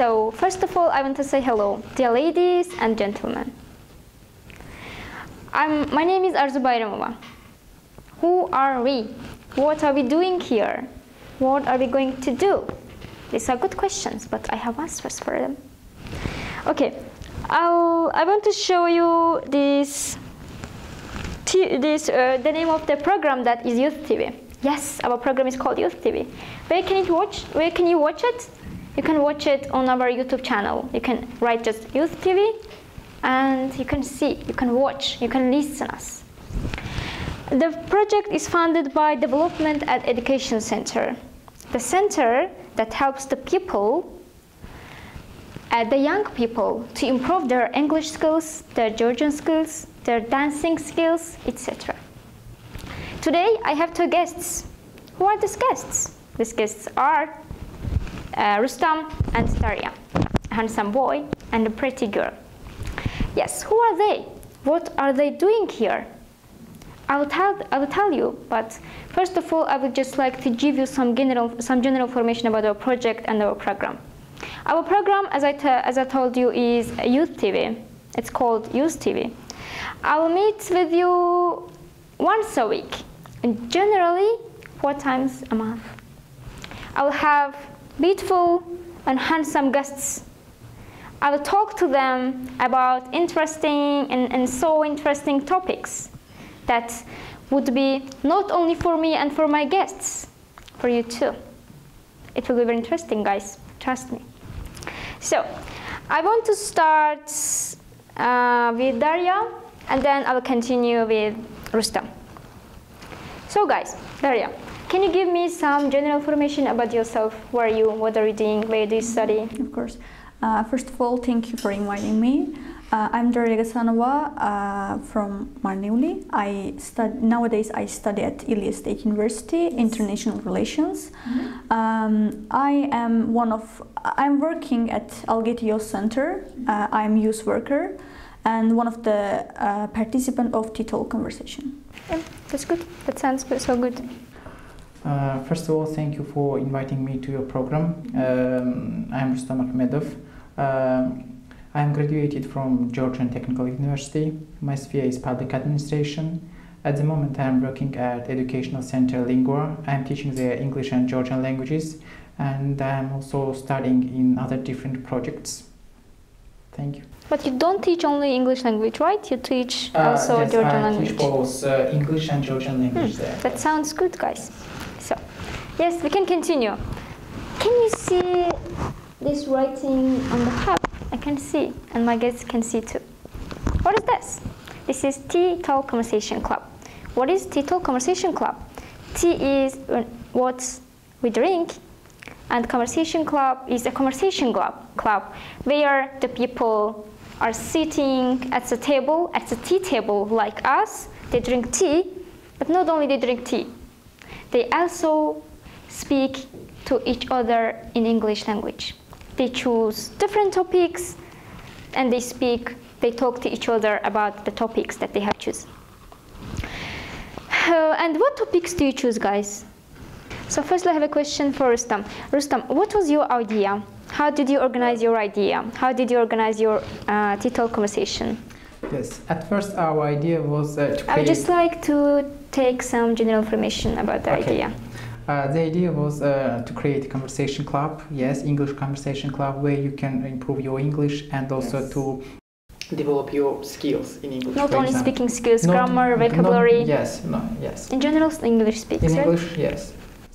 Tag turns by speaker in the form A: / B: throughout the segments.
A: So, first of all, I want to say hello, dear ladies and gentlemen. I'm, my name is Arzu Bayramova. Who are we? What are we doing here? What are we going to do? These are good questions, but I have answers for them. Okay, I'll, I want to show you this, this uh, the name of the program that is Youth TV. Yes, our program is called Youth TV. Where can watch? Where can you watch it? You can watch it on our YouTube channel. You can write just Youth TV, and you can see, you can watch, you can listen us. The project is funded by Development and Education Center. The center that helps the people, uh, the young people, to improve their English skills, their Georgian skills, their dancing skills, etc. Today I have two guests. Who are these guests? These guests are uh, Rustam and Daria, a handsome boy and a pretty girl. Yes, who are they? What are they doing here? I will tell I will tell you, but first of all, I would just like to give you some general some general information about our project and our program. Our program, as I as I told you, is Youth TV. It's called Youth TV. I will meet with you once a week, and generally four times a month. I will have beautiful and handsome guests. I will talk to them about interesting and, and so interesting topics that would be not only for me and for my guests, for you too. It will be very interesting, guys. Trust me. So, I want to start uh, with Daria, and then I will continue with Rustam. So, guys, Daria, can you give me some general information about yourself? Where are you? What are you doing? Where do you study?
B: Of course. Uh, first of all, thank you for inviting me. Uh, I'm Daria Gasanova uh, from Marneuli. I stud- nowadays I study at Ilia State University, International Relations. Mm-hmm. Um, I am one of I'm working at Algeti Youth Center. Uh, I'm youth worker and one of the uh, participant of Tea Talk conversation.
A: Yeah, that's good. That sounds good, so good.
C: Uh, first of all, thank you for inviting me to your program. Um, I'm Rustam Akhmedov. Um, I am graduated from Georgian Technical University. My sphere is public administration. At the moment, I am working at Educational Center Lingua. I am teaching the English and Georgian languages, and I am also studying in other different projects. Thank you.
A: But you don't teach only English language, right? You teach also
C: uh, yes,
A: Georgian
C: I
A: language.
C: teach both uh, English and Georgian language
A: Hmm,
C: there.
A: That sounds good, guys. Yes, we can continue. Can you see this writing on the cup? I can see, and my guests can see too. What is this? This is Tea Talk Conversation Club. What is Tea Talk Conversation Club? Tea is what we drink, and Conversation Club is a conversation club, club where the people are sitting at the table, at the tea table like us. They drink tea, but not only they drink tea, they also speak to each other in English language. They choose different topics and they speak, they talk to each other about the topics that they have chosen. Uh, and what topics do you choose, guys? So first I have a question for Rustam. Rustam, what was your idea? How did you organize your idea? How did you organize your uh, title conversation?
C: Yes, at first our idea was uh, to
A: I would just like to take some general information about the
C: Okay.
A: idea.
C: Uh, the idea was uh, to create a conversation club, yes, English conversation club, where you can improve your English and also
A: Yes.
C: to develop your skills in English.
A: Not only
C: example.
A: speaking skills,
C: Not-
A: grammar,
C: not-
A: vocabulary.
C: yes, no, yes.
A: In general, English speaks,
C: In
A: right?
C: English, yes,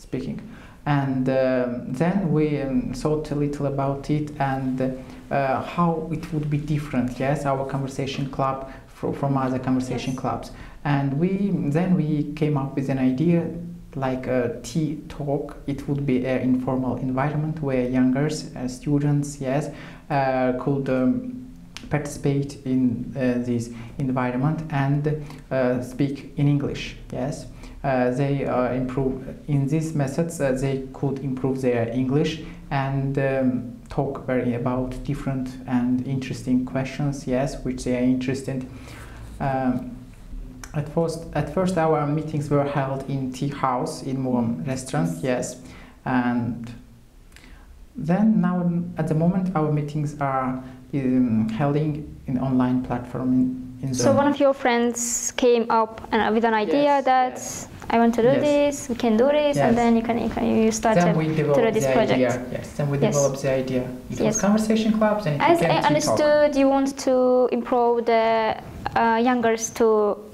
C: speaking. And um, then we um, thought a little about it and uh, how it would be different, yes, our conversation club fro- from other conversation
A: Yes.
C: clubs. And we then we came up with an idea like a tea talk. It would be an informal environment where youngers, uh, students, yes, uh, could um, participate in uh, this environment and uh, speak in English. Yes, uh, they improve in these methods. They could improve their English and um, talk very about different and interesting questions. Yes, which they are interested. Um, at first, at first, our meetings were held in tea house in Muam restaurant. Yes, and then now at the moment our meetings are um, holding in online platform in, in
A: So one of your friends came up and with an idea
C: Yes,
A: that
C: yes.
A: I want to do
C: Yes.
A: this, we can do this, and then you can, you can you started
C: then we
A: to do this project.
C: idea. Yes, then we
A: Yes.
C: developed the idea. It
A: Yes.
C: was conversation clubs and
A: As I understood, you want to improve the uh, youngers to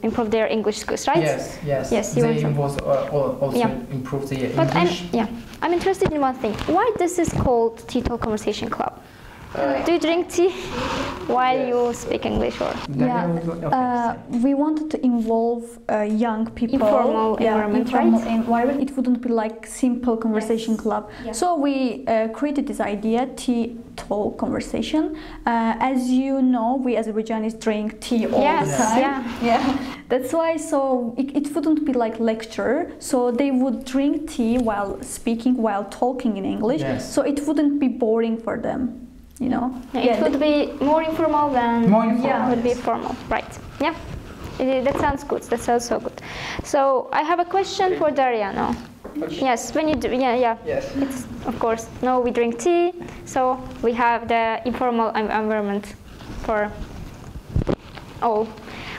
A: improve their English skills, right?
C: Yes, yes.
A: Yes, you
C: they
A: want to-
C: uh, also
A: Yeah.
C: improve the
A: But I'm
C: English.
A: yeah, I'm interested in one thing. Why this is called Tea Talk Conversation Club?
C: Uh,
A: Do you drink tea while
C: Yes.
A: you speak English or?
C: Then
B: Yeah,
C: okay,
B: Uh, we wanted to involve uh, young people.
A: Informal
B: yeah,
A: environment,
B: informal
A: right?
B: environment. It wouldn't be like simple conversation
A: Yes.
B: club.
A: Yeah.
B: So we uh, created this idea, tea talk conversation. Uh, as you know, we as Azerbaijanis drink tea all
A: Yes,
B: the time.
A: yeah.
B: Yeah, that's why. So it, it wouldn't be like lecture. So they would drink tea while speaking, while talking in English.
C: Yes.
B: So it wouldn't be boring for them. You know.
A: Yeah, it would be more informal than
C: More informal,
A: yeah, it would be formal, right? Yeah, It- that sounds good. That sounds so good. So I have a question for Daria now. Yes, when you do, yeah, yeah.
C: Yes.
A: It's of course. No, we drink tea, so we have the informal environment for all.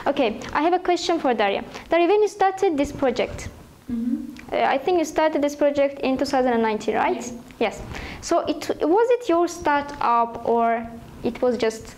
A: Okay, I have a question for Daria. Daria, when you started this project, uh, I think you started this project in 2019, right? Yes. So it was it your startup or it was just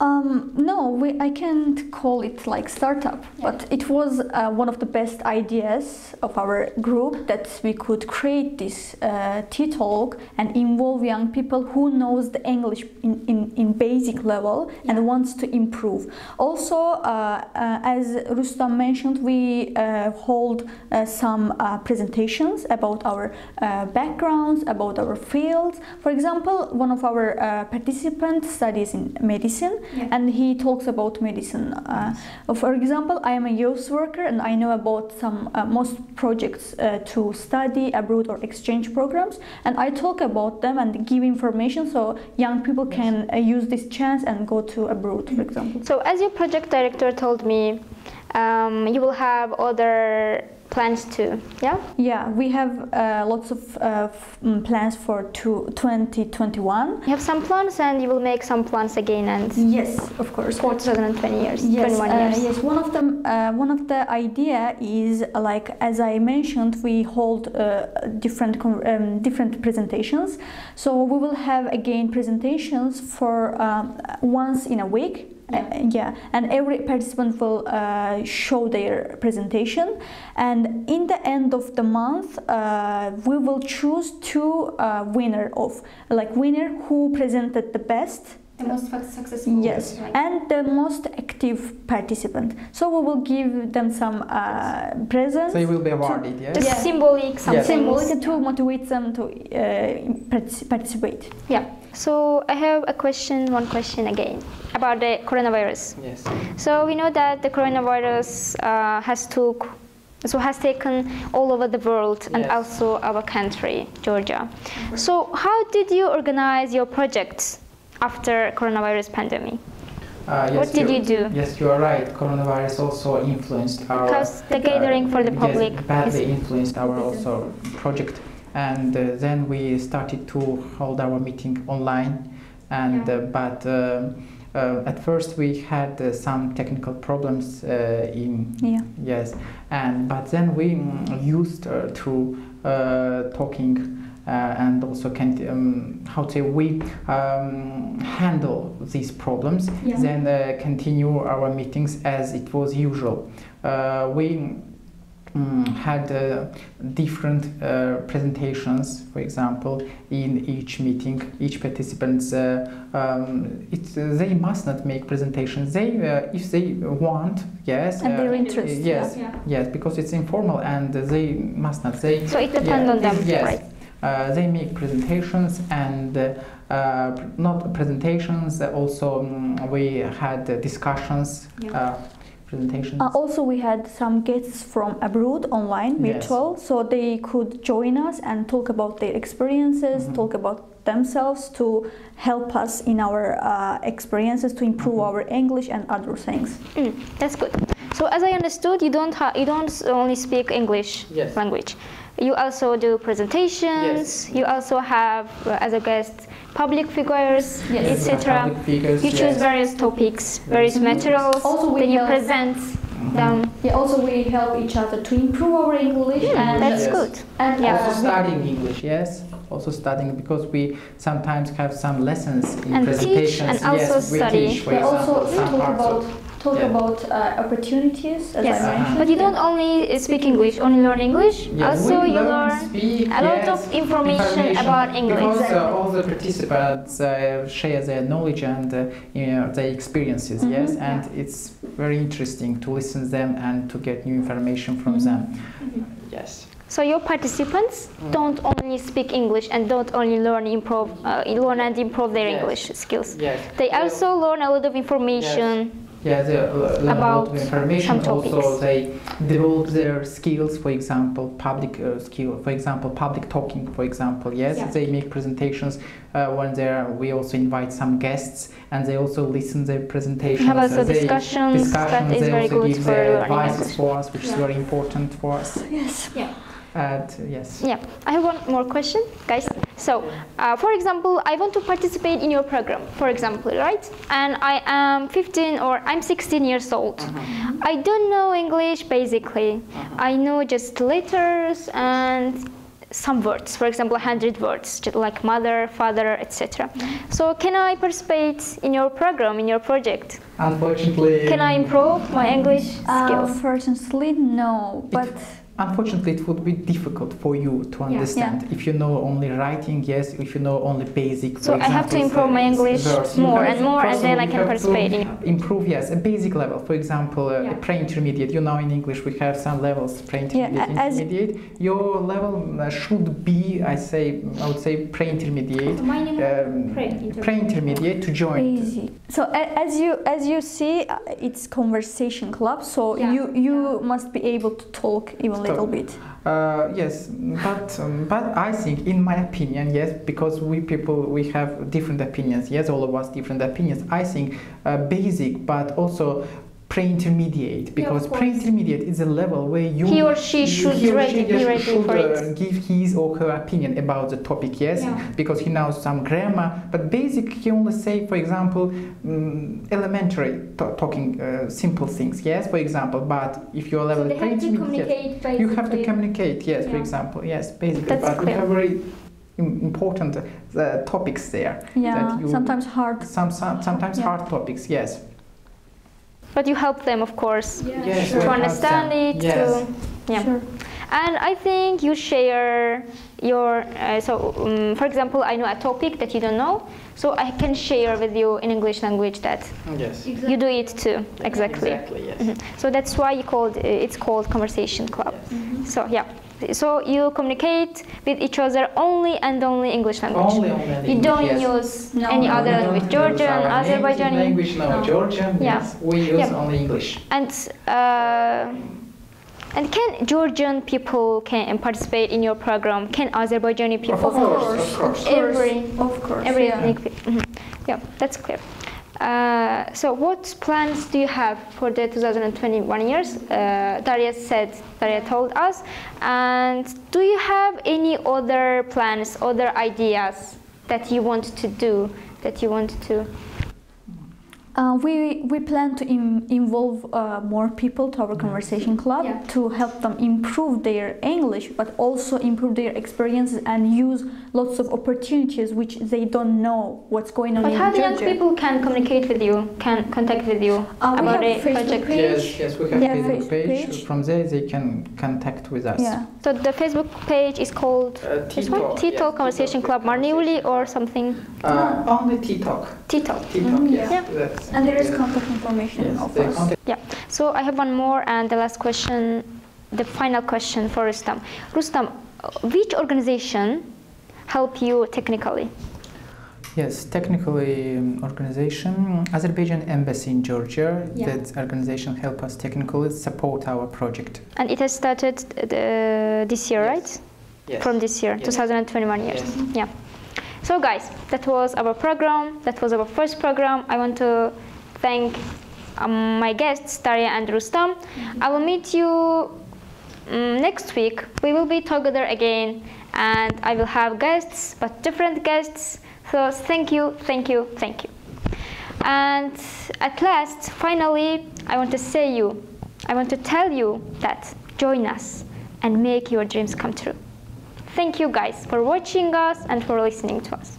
B: Um, no, we, I can't call it like startup, but it was uh, one of the best ideas of our group that we could create this uh, tea talk and involve young people who knows the English in, in, in basic level and wants to improve. Also, uh, uh, as Rustam mentioned, we uh, hold uh, some uh, presentations about our uh, backgrounds, about our fields. For example, one of our uh, participants studies in medicine and he talks about medicine. Uh, for example, I am a youth worker and I know about some uh, most projects uh, to study abroad or exchange programs, and I talk about them and give information so young people can uh, use this chance and go to abroad, for example.
A: so as your project director told me, um, you will have other plans too. Yeah.
B: Yeah, we have uh, lots of uh, mm, plans for two, 2021.
A: You have some plans and you will make some plans again and
B: Yes, of course.
A: for 2020 years,
B: Yes,
A: 21
B: uh,
A: years.
B: yes. One of them, uh, one of the idea is like as I mentioned, we hold uh, different um, different presentations. So we will have again presentations for um, once in a week. Uh, yeah, and every participant will uh, show their presentation, and in the end of the month, uh, we will choose two uh, winner of like winner who presented the best
A: The most successful.
B: Yes, and the most active participant. So we will give them some uh, presents.
C: So you will be awarded, yes?
A: Just
B: Yeah.
A: symbolic something.
B: symbolic to motivate them to uh, partic- participate.
A: Yeah. So I have a question, one question again about the coronavirus.
C: Yes.
A: So we know that the coronavirus uh, has took, so has taken all over the world and
C: Yes.
A: also our country, Georgia. So how did you organize your projects after coronavirus pandemic?
C: Uh, yes,
A: What did you do?
C: Yes, you are right. Coronavirus also influenced our.
A: Because the gathering for the
C: yes,
A: public
C: badly
A: is-
C: influenced our also project, and uh, then we started to hold our meeting online, and
A: Yeah.
C: uh, but. Uh, at first, we had uh, some technical problems uh, in
B: Yeah.
C: Yes, and but then we mm, used uh, to uh, talking uh, and also can um, how to say we um, handle these problems.
B: Yeah.
C: Then uh, continue our meetings as it was usual. Uh, we mm, had uh, different uh, presentations, for example, in each meeting. Each participants, uh, um, it, they must not make presentations. They, uh, if they want, yes.
B: And
C: uh,
B: their interest,
C: Yes, yes, because it's informal and they must not. They
A: So it depends on them,
C: yes.
A: right?
C: Uh, they make presentations and uh, uh, not presentations. uh, Also, mm, we had uh, discussions. Uh, presentations.
B: Uh, also, we had some guests from abroad online,
C: Yes.
B: virtual, so they could join us and talk about their experiences,
C: Mhm.
B: talk about themselves to help us in our uh, experiences to improve
C: Mhm.
B: our English and other things.
A: Mm, that's good. So as I understood, you don't ha- you don't only speak English
C: Yes.
A: language. You also do presentations.
C: Yes.
A: You also have, uh, as a guest, public figures,
B: Yes.
A: etc. You choose
C: yes.
A: various topics, various mm-hmm. materials.
B: Also, we
A: then you
B: help-
A: present mm-hmm. them.
B: Yeah, also we help each other to improve our English mm, and
A: That's
C: Yes.
A: good.
B: and
A: Yeah.
C: Also studying English, yes. Also studying because we sometimes have some lessons in
A: And teach
C: presentations.
A: and also
C: we
A: study.
C: teach, for
B: we
C: example,
B: also
C: some
B: talk about
C: of-
B: talk
C: Yeah.
B: about uh, opportunities as
A: Yes.
B: I mentioned.
A: But you don't only speak English, only learn English.
C: Yes,
A: also,
C: we
A: you learn
C: speak,
A: a lot
C: yes,
A: of information about English.
C: Because uh,
B: Exactly.
C: all the participants uh, share their knowledge and uh, you know, their experiences,
B: Mhm.
C: yes, and it's very interesting to listen to them and to get new information from
B: Mhm.
C: them. Yes.
A: So your participants
C: Mm.
A: don't only speak English and don't only learn improve, uh, learn and improve their
C: Yes.
A: English skills.
C: Yes.
A: They also learn a lot of information.
C: Yeah, they uh, learn a lot
A: About
C: of information. Also, they develop their skills. For example, public uh, skill. For example, public talking. For example, yes,
A: Yeah.
C: they make presentations uh, when they're. We also invite some guests, and they also listen their presentations.
A: Have also
C: and they-
A: discussions,
C: discussions,
A: is
C: they
A: very
C: also
A: good
C: give
A: for
C: their
A: learning
C: advices for us, which is very important for us.
B: Yes.
C: And uh, yes.
A: Yeah, I have one more question, guys. So, uh, for example, I want to participate in your program, for example, right? And I am 15 or I'm 16 years old. I don't know English basically. I know just letters and some words, for example, 100 words, just like mother, father, etc. So, can I participate in your program, in your project?
C: Unfortunately.
A: Can I improve my English
B: Uh,
A: skills?
B: Unfortunately, no. But
C: Unfortunately, it would be difficult for you to understand if you know only writing. Yes, if you know only basic.
A: So
C: for
A: I have to improve my
C: uh,
A: English. More and more, and then I can
C: you have to
A: participate in.
C: Improve, yes, a basic level. For example, uh,
A: Yeah.
C: pre-intermediate. You know, in English we have some levels: pre-intermediate,
B: Yeah,
C: intermediate. Your level uh, should be, I say, I would say, pre-intermediate. Um, pre-intermediate to join.
B: easy. So as you as you see, uh, it's conversation club. So
A: Yeah.
B: you you must be able to talk even little bit.
C: Uh, yes, but um, but I think, in my opinion, yes, because we people we have different opinions. Yes, all of us different opinions. I think uh, basic, but also pre-intermediate because
A: course.
C: pre-intermediate is a level where you
A: He or she should
C: he or
A: ready-
C: she
A: be ready
C: should,
A: for it.
C: uh, give his or her opinion about the topic. Yes,
A: Yeah.
C: because he knows some grammar, but basic he only say, for example, um, elementary talking uh, simple things. Yes, for example, but if your level is pre-intermediate. yes, you have to communicate, yes, for example, yes, basically.
A: That's
C: but
A: clear.
C: have very important uh, topics there.
B: Yeah,
C: That you-
B: sometimes hard.
C: Some, some sometimes
B: Yeah.
C: hard topics, yes.
A: But you help them, of course,
C: Yes,
A: to
C: we have
A: understand it.
C: Yes.
A: To, yeah.
B: Sure.
A: And I think you share your. Uh, so, um, for example, I know a topic that you don't know, so I can share with you in English language that
C: Yes. Exactly.
A: you do it too. Exactly.
C: Exactly, yes.
A: Mhm. So that's why you called uh, it's called conversation club. So yeah. So you communicate with each other only and only English language.
C: Only, only
A: You
C: English,
A: don't
C: yes.
A: use
B: No,
A: any
B: no,
A: other language,
C: don't use
A: Georgian,
C: our native
A: Azerbaijani,
C: language, no,
B: No.
C: Georgian,
A: Yeah.
C: yes. We use
A: Yeah.
C: only English.
A: and uh, and can Georgian people can participate in your program? Can Azerbaijani people?
C: Of course, of course.
A: Every
B: Of course.
A: every
B: yeah.
A: ethnic. pe- mhm. Yeah, that's clear. Uh, so, what plans do you have for the 2021 years? Uh, Daria said, Daria told us. And do you have any other plans, other ideas that you want to do, that you want to?
B: Uh, we we plan to in, involve uh, more people to our conversation club
A: Yeah.
B: to help them improve their English, but also improve their experiences and use lots of opportunities which they don't know what's going on
A: But
B: in
A: how the young people can communicate with you, can contact with you
B: Uh,
A: about
B: have
A: a
B: Facebook
A: project?
B: page.
C: Yes, yes, we have
B: Yeah,
C: Facebook
B: Facebook
C: page.
B: page.
C: From there, they can contact with us.
B: Yeah.
A: So the Facebook page is called
C: Uh, T-Talk,
A: Tea Talk
C: yes,
A: Conversation
C: T-Talk
A: Club Marneuli or something.
C: Uh, only T-Talk.
A: Tea Talk.
C: T-Talk, yes.
A: Yeah.
C: That's,
B: And there is contact information
C: Yes,
B: of
C: the contact
A: Yeah. So I have one more and the last question, the final question for Rustam. Rustam, uh, which organization help you technically?
C: Yes, technically um, organization, Azerbaijan Embassy in Georgia.
A: Yeah.
C: That organization help us technically support our project.
A: And it has started uh, this year, right?
C: Yes.
A: From this year,
C: Yes.
A: 2021 years.
C: Yes.
A: Yeah. So guys, that was our program. That was our first program. I want to thank um, my guests, Daria and Rustam. I will meet you mm, next week we will be together again and I will have guests, but different guests. So thank you, thank you, thank you. And at last, finally, I want to say you, I want to tell you that join us and make your dreams come true. Thank you guys for watching us and for listening to us.